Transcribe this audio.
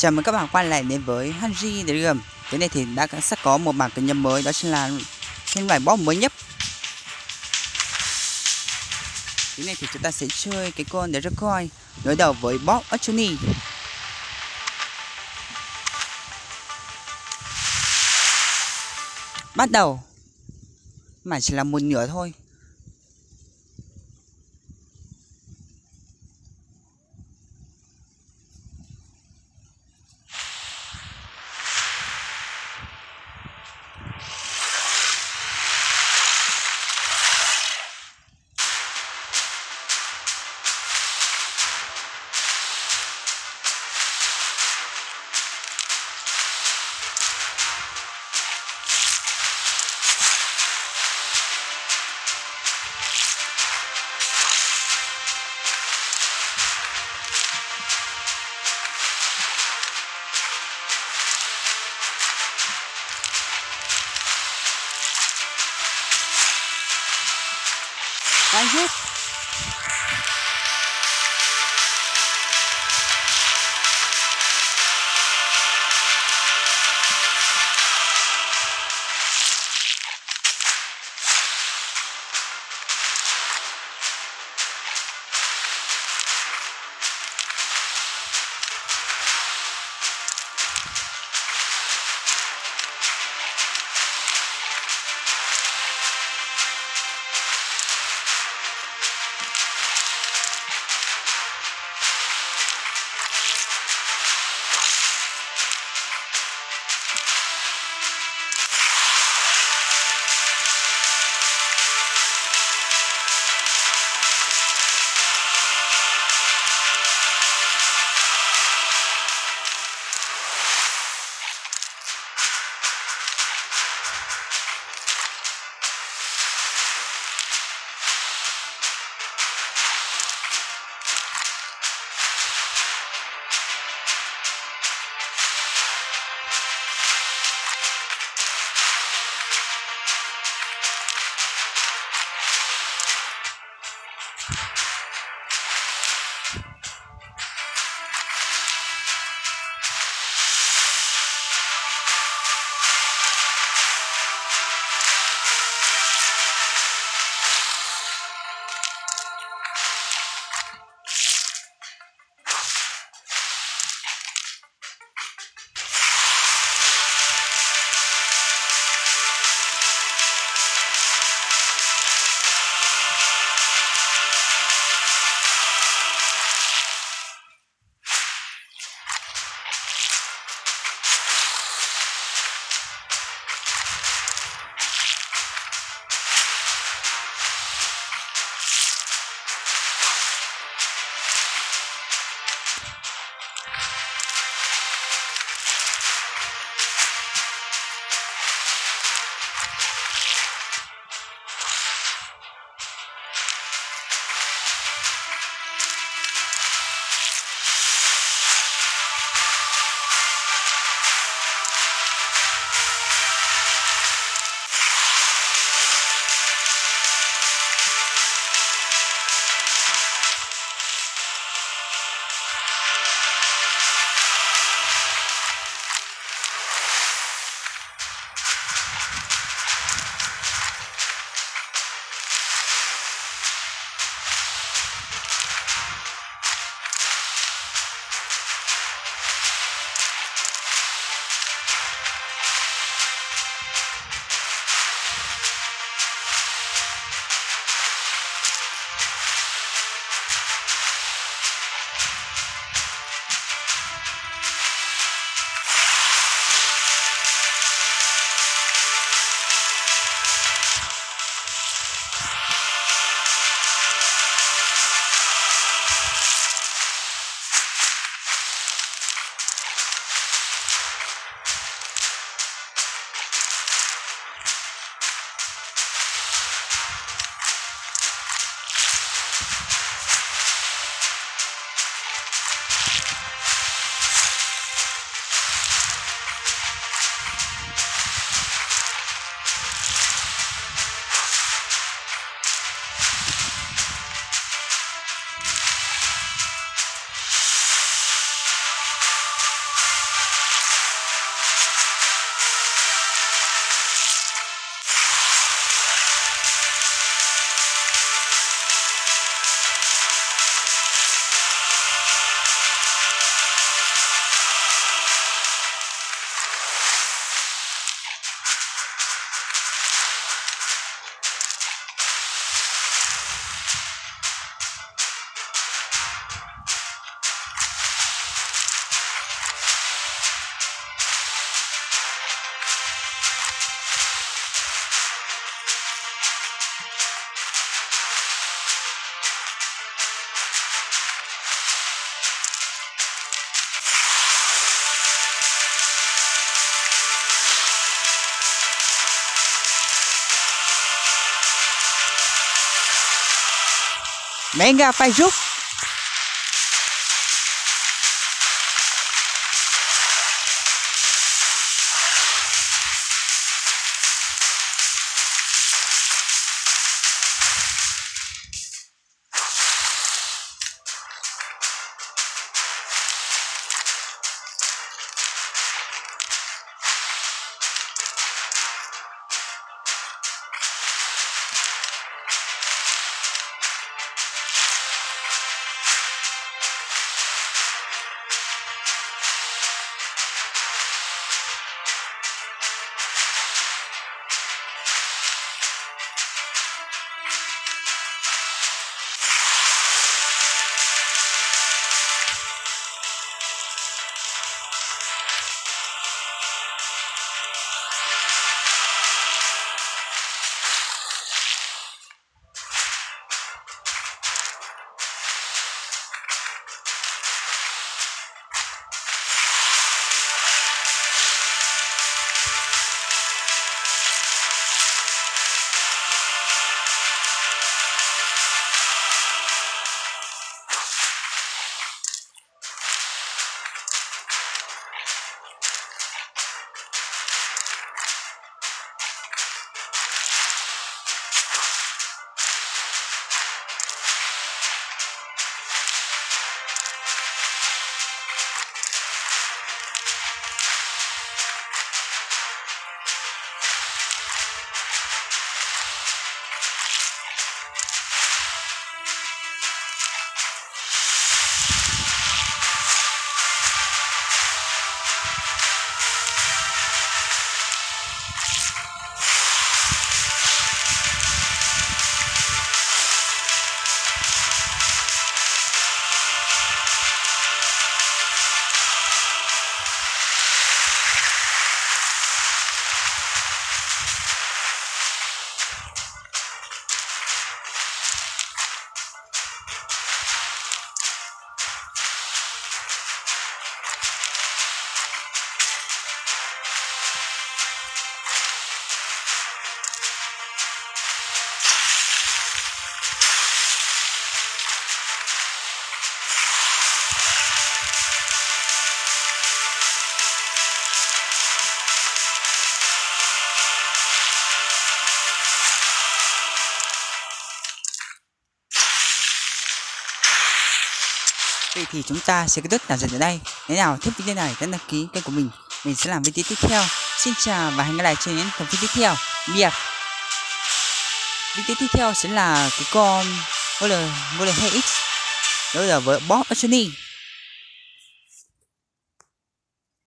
Chào mừng các bạn quay lại đến với Hanji Dream Cái này thì đã sắp có một bản cập nhật mới, đó chính là phiên bản boss mới nhất. Cái này thì chúng ta sẽ chơi cái con Dracoin đối đầu với boss Archuni Bắt đầu. Mà chỉ là một nửa thôi. I hope Mẹ Mega phải rút thì chúng ta sẽ kết thúc làm dần ở đây. Nếu nào thích video này hãy đăng ký kênh của mình. Mình sẽ làm video tiếp theo. Xin chào và hẹn gặp lại trong những tập video tiếp theo. Biệt. Video tiếp theo sẽ là cái con Golden Golden X. Đó là với boss Johnny.